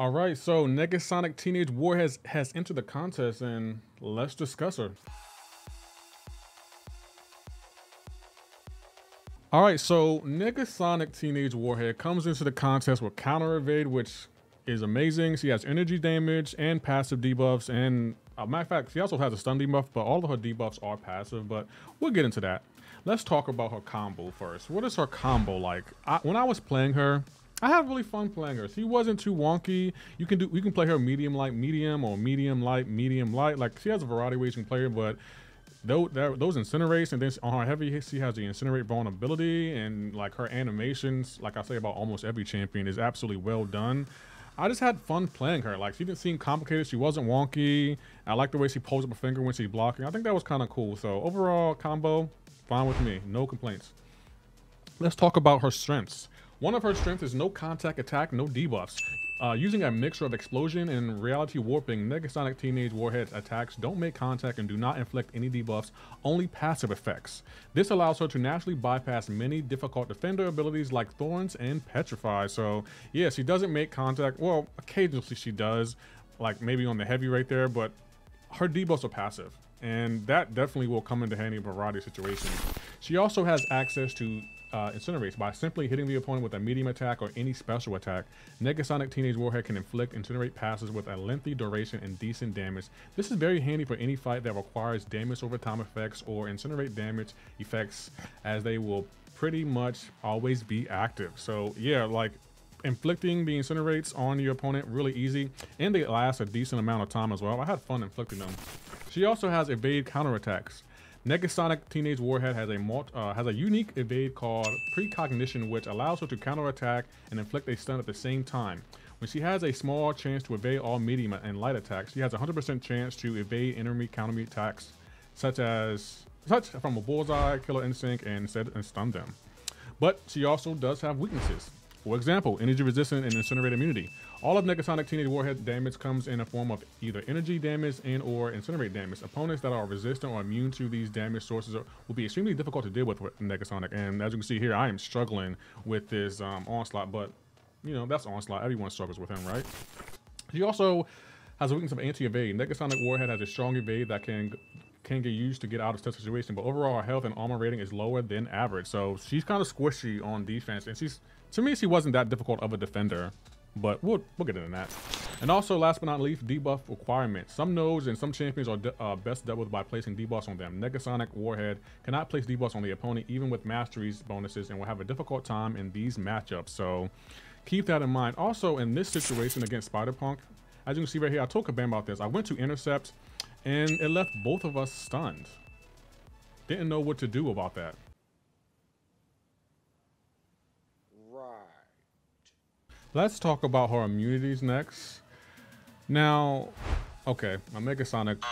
All right, so Negasonic Teenage Warhead has, has entered the contest, and let's discuss her. All right, so Negasonic Teenage Warhead comes into the contest with Counter Evade, which is amazing. She has energy damage and passive debuffs, and a uh, matter of fact, she also has a stun debuff, but all of her debuffs are passive, but we'll get into that. Let's talk about her combo first. What is her combo like? I, when I was playing her, I had really fun playing her. She wasn't too wonky. You can do, you can play her medium light, medium, or medium light, medium light. Like she has a variety of ways you can play her, but those, those incinerates, and then on her heavy, she has the incinerate vulnerability, and like her animations, like I say about almost every champion, is absolutely well done. I just had fun playing her. Like she didn't seem complicated. She wasn't wonky. I like the way she pulls up a finger when she's blocking. I think that was kind of cool. So overall combo, fine with me. No complaints. Let's talk about her strengths. One of her strengths is no contact attack, no debuffs. Uh, using a mixture of explosion and reality warping, Negasonic Teenage Warhead attacks don't make contact and do not inflict any debuffs, only passive effects. This allows her to naturally bypass many difficult defender abilities like Thorns and Petrify. So yeah, she doesn't make contact. Well, occasionally she does, like maybe on the heavy right there, but her debuffs are passive. And that definitely will come into handy in a variety of situations. She also has access to uh, incinerates by simply hitting the opponent with a medium attack or any special attack. Negasonic Teenage Warhead can inflict incinerate passes with a lengthy duration and decent damage. This is very handy for any fight that requires damage over time effects or incinerate damage effects as they will pretty much always be active. So yeah, like inflicting the incinerates on your opponent really easy and they last a decent amount of time as well. I had fun inflicting them. She also has evade counterattacks. Negasonic Teenage Warhead has a uh, has a unique evade called Precognition, which allows her to counterattack and inflict a stun at the same time. When she has a small chance to evade all medium and light attacks, she has a 100% chance to evade enemy counter attacks, such as such from a bullseye, killer instinct, and set and stun them. But she also does have weaknesses. For example, energy resistant and incinerate immunity. All of Negasonic Teenage Warhead damage comes in a form of either energy damage and or incinerate damage. Opponents that are resistant or immune to these damage sources are, will be extremely difficult to deal with with Negasonic. And as you can see here, I am struggling with this um, Onslaught, but you know, that's Onslaught. Everyone struggles with him, right? He also has a weakness of anti-evade. Negasonic Warhead has a strong evade that can can get used to get out of such situation, but overall her health and armor rating is lower than average. So she's kind of squishy on defense, and she's to me she wasn't that difficult of a defender but we'll, we'll get into that. And also, last but not least, debuff requirements. Some nodes and some champions are uh, best dealt with by placing debuffs on them. Negasonic Warhead cannot place debuffs on the opponent even with masteries bonuses and will have a difficult time in these matchups. So keep that in mind. Also, in this situation against Spider-Punk, as you can see right here, I told Kabam about this. I went to intercept and it left both of us stunned. Didn't know what to do about that. Right. Let's talk about her immunities next. Now, okay, my Negasonic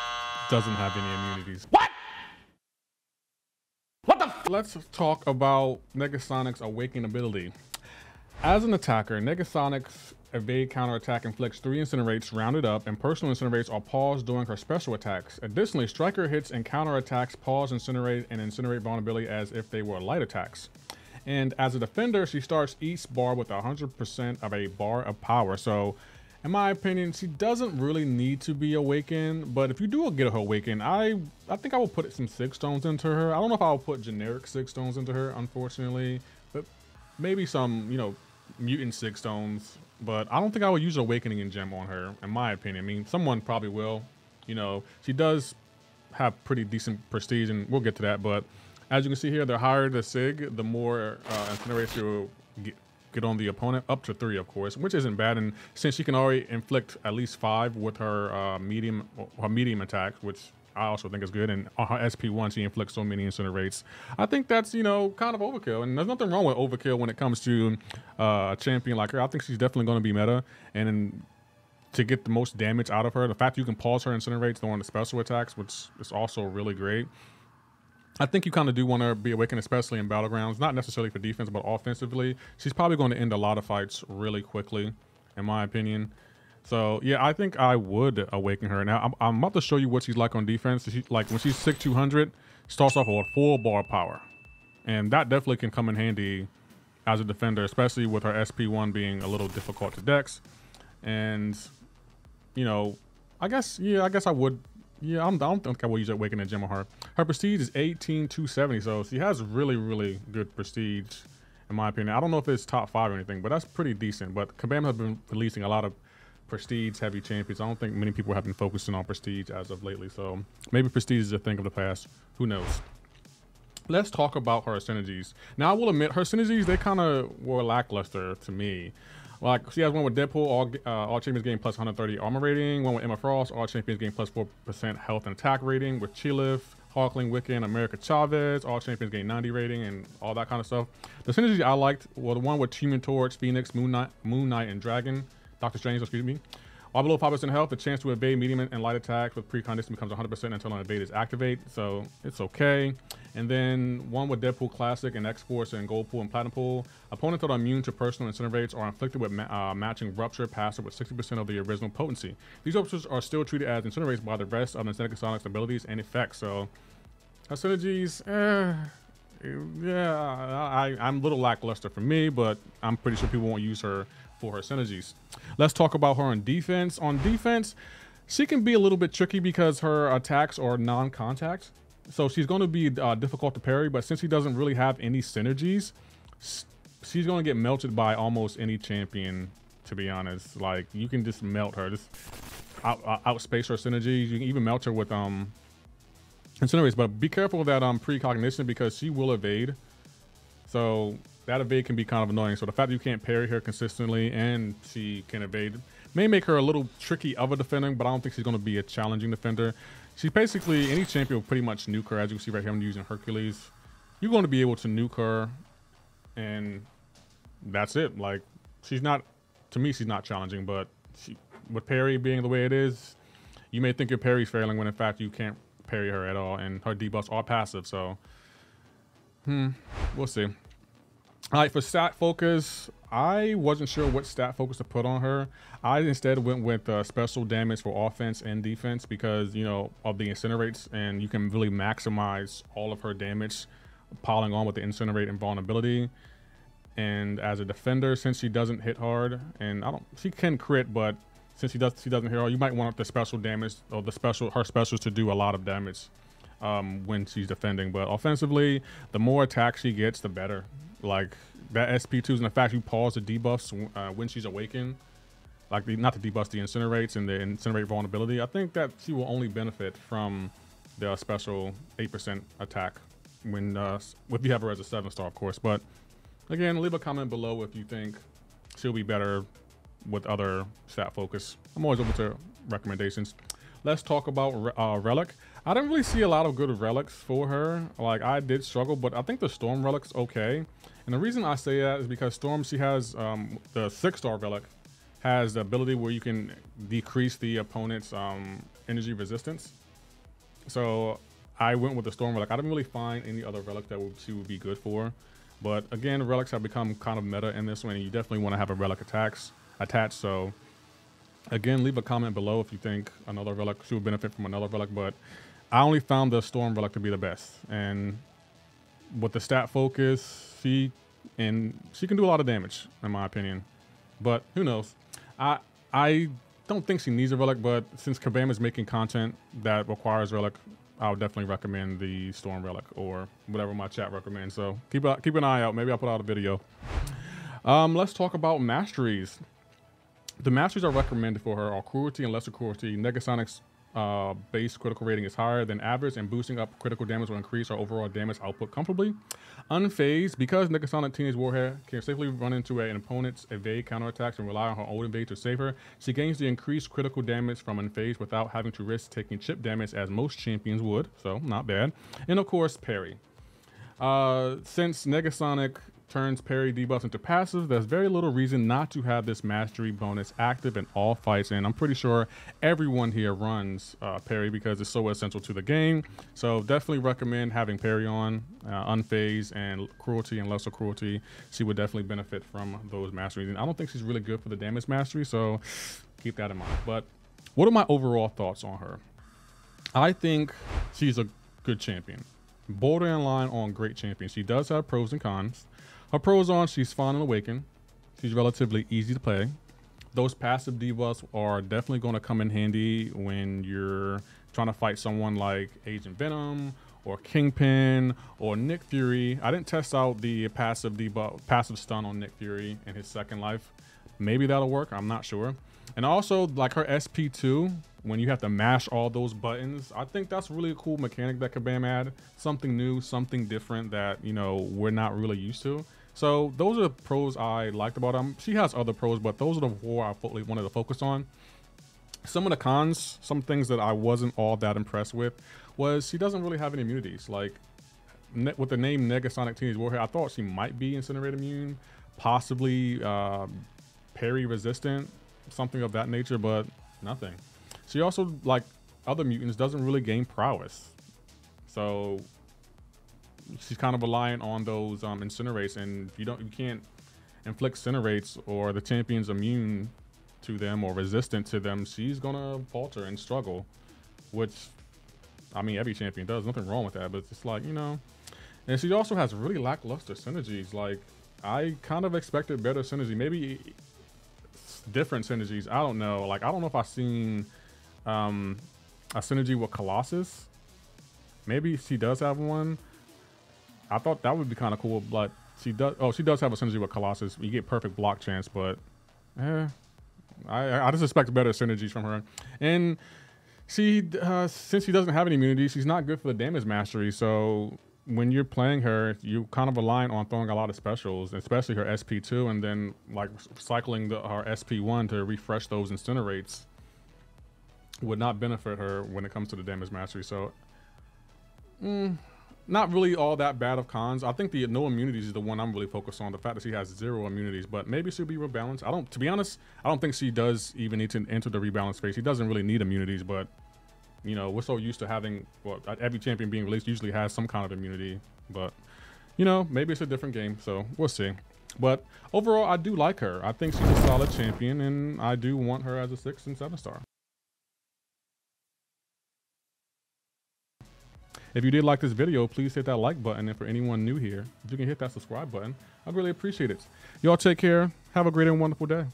doesn't have any immunities. What? What the Let's talk about Negasonic's awakening ability. As an attacker, Negasonic's evade counterattack inflicts three incinerates rounded up, and personal incinerates are paused during her special attacks. Additionally, striker hits and counterattacks pause incinerate and incinerate vulnerability as if they were light attacks. And as a defender, she starts each bar with 100% of a bar of power. So in my opinion, she doesn't really need to be awakened. But if you do get her awakened, I I think I will put some sig stones into her. I don't know if I'll put generic sig stones into her, unfortunately. But maybe some, you know, mutant sig stones. But I don't think I would use awakening in gem on her, in my opinion. I mean, someone probably will. You know, she does have pretty decent prestige, and we'll get to that. But as you can see here, the higher the SIG, the more uh, incinerators you'll get, get on the opponent, up to three, of course, which isn't bad. And since she can already inflict at least five with her uh, medium her medium attack, which I also think is good, and on her SP1, she inflicts so many incinerates. I think that's, you know, kind of overkill. And there's nothing wrong with overkill when it comes to uh, a champion like her. I think she's definitely going to be meta. And to get the most damage out of her, the fact you can pause her incinerates during the special attacks, which is also really great. I think you kind of do want to be awakened, especially in battlegrounds, not necessarily for defense, but offensively. She's probably going to end a lot of fights really quickly, in my opinion. So yeah, I think I would awaken her. Now I'm, I'm about to show you what she's like on defense. She, like when she's six two hundred, starts off with full bar power, and that definitely can come in handy as a defender, especially with her SP one being a little difficult to dex. And, you know, I guess, yeah, I guess I would. Yeah, I'm, I don't think I will use Awakening Gem on her. Her prestige is 18,270, so she has really, really good prestige, in my opinion. I don't know if it's top five or anything, but that's pretty decent. But Kabam has been releasing a lot of prestige heavy champions. I don't think many people have been focusing on prestige as of lately, so maybe prestige is a thing of the past. Who knows? Let's talk about her synergies. Now, I will admit, her synergies, they kind of were lackluster to me. Like she has one with Deadpool, all uh, all champions gain plus 130 armor rating. One with Emma Frost, all champions gain plus 4% health and attack rating. With Chilif, Hulkling, Wiccan, America Chavez, all champions gain 90 rating and all that kind of stuff. The synergy I liked were the one with Human Torch, Phoenix, Moon Knight, Moon Knight, and Dragon. Doctor Strange, excuse me. While below 5% health, the chance to evade medium and light attacks with Precognition becomes 100% until an evade is activated, so it's okay. And then one with Deadpool Classic and X-Force and Gold Pool and Platinum Pool. Opponents that are immune to personal incinerates are inflicted with ma uh, matching Rupture passive with 60% of the original potency. These ruptures are still treated as incinerates by the rest of the Sonic's abilities and effects, so... Her synergies, eh, yeah, I, I'm a little lackluster for me, but I'm pretty sure people won't use her for her synergies. Let's talk about her on defense. On defense, she can be a little bit tricky because her attacks are non-contact. So she's going to be uh, difficult to parry, but since he doesn't really have any synergies, she's going to get melted by almost any champion, to be honest. Like, you can just melt her, just out, uh, outspace her synergies. You can even melt her with um incinerates, but be careful with that um precognition because she will evade. So that evade can be kind of annoying. So the fact that you can't parry her consistently and she can evade may make her a little tricky of a defender, but I don't think she's going to be a challenging defender. She's basically, any champion will pretty much nuke her. As you can see right here, I'm using Hercules. You're going to be able to nuke her, and that's it. Like, she's not, to me, she's not challenging, but she, with parry being the way it is, you may think your parry's failing when in fact you can't parry her at all, and her debuffs are passive, so, hmm, we'll see. All right, for stat focus, I wasn't sure what stat focus to put on her. I instead went with uh, special damage for offense and defense because, you know, of the incinerates, and you can really maximize all of her damage piling on with the incinerate and vulnerability. And as a defender, since she doesn't hit hard, and I don't, she can crit, but since she does, she doesn't hard, you might want the special damage or the special her specials to do a lot of damage um, when she's defending. But offensively, the more attacks she gets, the better. Like that SP2s and the fact you pause the debuffs uh, when she's awakened, like the, not the debuffs, the incinerates and the incinerate vulnerability. I think that she will only benefit from the special 8% attack when uh, if you have her as a seven star, of course. But again, leave a comment below if you think she'll be better with other stat focus. I'm always open to recommendations. Let's talk about uh, Relic. I didn't really see a lot of good relics for her. Like I did struggle, but I think the Storm relic's okay. And the reason I say that is because Storm, she has um, the six star relic has the ability where you can decrease the opponent's um, energy resistance. So I went with the Storm relic. I didn't really find any other relic that would, she would be good for. But again, relics have become kind of meta in this one, and you definitely want to have a relic attacks attached. So again, leave a comment below if you think another relic should benefit from another relic. But I only found the Storm Relic to be the best. And with the stat focus, she and she can do a lot of damage, in my opinion. But who knows? I I don't think she needs a relic, but since Kabam is making content that requires relic, I would definitely recommend the Storm Relic or whatever my chat recommends. So keep keep an eye out. Maybe I'll put out a video. Um, let's talk about masteries. The masteries are recommended for her are Cruelty and Lesser Cruelty, Negasonics uh, base critical rating is higher than average, and boosting up critical damage will increase our overall damage output comfortably. Unfazed, because Negasonic Teenage Warhead can safely run into an opponent's evade counterattacks and rely on her own evade to save her, she gains the increased critical damage from Unfazed without having to risk taking chip damage as most champions would, so not bad. And of course, parry. Uh, since Negasonic turns parry debuffs into passive, there's very little reason not to have this mastery bonus active in all fights. And I'm pretty sure everyone here runs uh, parry because it's so essential to the game. So definitely recommend having parry on, uh, unfazed, and cruelty and lesser cruelty. She would definitely benefit from those masteries. And I don't think she's really good for the damage mastery, so keep that in mind. But what are my overall thoughts on her? I think she's a good champion borderline on great champion. She does have pros and cons. Her pros on, she's fun and awakened. She's relatively easy to play. those passive debuffs are definitely going to come in handy when you're trying to fight someone like Agent Venom or Kingpin or Nick Fury. I didn't test out the passive debuff, passive stun on Nick Fury in his second life. Maybe that'll work. I'm not sure. And also, like her SP2, when you have to mash all those buttons, I think that's really a cool mechanic that Kabam add. Something new, something different that, you know, we're not really used to. So those are the pros I liked about them. She has other pros, but those are the four I wanted to focus on. Some of the cons, some things that I wasn't all that impressed with, was she doesn't really have any immunities. Like, with the name Negasonic Teenage Warhead, I thought she might be Incinerate immune, possibly uh, parry resistant, something of that nature, but nothing. She also, like other mutants, doesn't really gain prowess. So she's kind of relying on those um, incinerates, and you don't, you can't inflict incinerates or the champion's immune to them or resistant to them, she's gonna falter and struggle. Which, I mean, every champion does. Nothing wrong with that, but it's just like you know. And she also has really lackluster synergies. Like I kind of expected better synergy. Maybe different synergies. I don't know. Like I don't know if I've seen um, a synergy with Colossus. Maybe she does have one. I thought that would be kind of cool, but she does. Oh, she does have a synergy with Colossus. You get perfect block chance, but eh, I I just expect better synergies from her. And she, uh, since she doesn't have any immunity, she's not good for the damage mastery. So when you're playing her, you kind of rely on throwing a lot of specials, especially her SP2, and then like cycling the, her SP1 to refresh those incinerates would not benefit her when it comes to the damage mastery. So, mm, not really all that bad of cons. I think the no immunities is the one I'm really focused on. The fact that she has zero immunities, but maybe she'll be rebalanced. I don't, to be honest, I don't think she does even need to enter the rebalance phase. She doesn't really need immunities, but you know, we're so used to having, well, uh, every champion being released usually has some kind of immunity, but you know, maybe it's a different game. So we'll see. But overall, I do like her. I think she's a solid champion, and I do want her as a six and seven star. If you did like this video, please hit that like button. And for anyone new here, if you can hit that subscribe button, I'd really appreciate it. Y'all take care. Have a great and wonderful day.